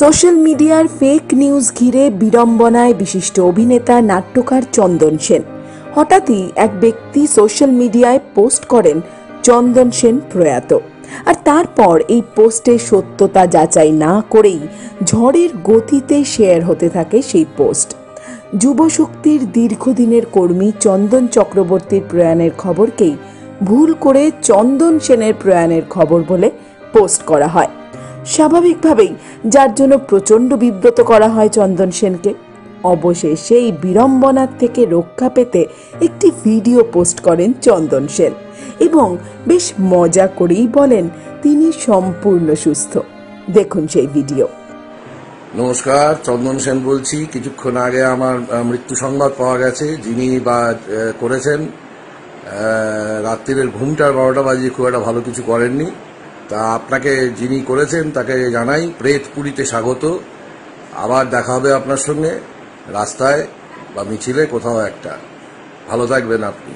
Social মিডিয়ার fake news ঘিরে বিড়ম্বনায় বিশিষ্ট অভিনেতা নাট্যকার চন্দন সেন। হঠাৎই এক ব্যক্তি সোশ্যাল মিডিয়ায় পোস্ট করেন, চন্দন সেন প্রয়াত। আর তারপর এই পোস্টের সত্যতা যাচাই না করেই ঝড়ের গতিতে শেয়ার হতে থাকে সেই পোস্ট। যুবশক্তির দীর্ঘদিনের কর্মী চন্দন চক্রবর্তীর প্রয়াণের খবরকেই ভুল করে চন্দন সেনের প্রয়াণের খবর বলে পোস্ট করা হয়। স্বাভাবিকভাবেই যার জন্য প্রচণ্ড বিব্রত করা হয় চন্দন সেনকে। অবশেষে এই বিড়ম্বনার থেকে রক্ষা পেতে একটি ভিডিও পোস্ট করেন চন্দন সেন এবং বেশ মজা করেই বলেন তিনি সম্পূর্ণ সুস্থ। দেখুন সেই ভিডিও। নমস্কার চন্দন সেন বলছি। কিছুক্ষণ আগে আমার মৃত্যু সংবাদ পাওয়া গেছে। যিনি বা করেছেন আহ, রাত্রিরের ঘুমটার বারোটা বাজিয়ে খুব একটা ভালো কিছু করেননি। তা আপনাকে যিনি করেছেন, তাকে জানাই। প্রেত পুরীতে স্বাগত। আবার দেখা হবে আপনার সঙ্গে রাস্তায় বা মিছিলে, কোথাও একটা। ভালো থাকবেন আপনি।